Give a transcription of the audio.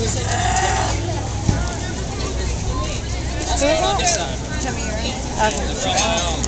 Who is that? Jamir. Okay.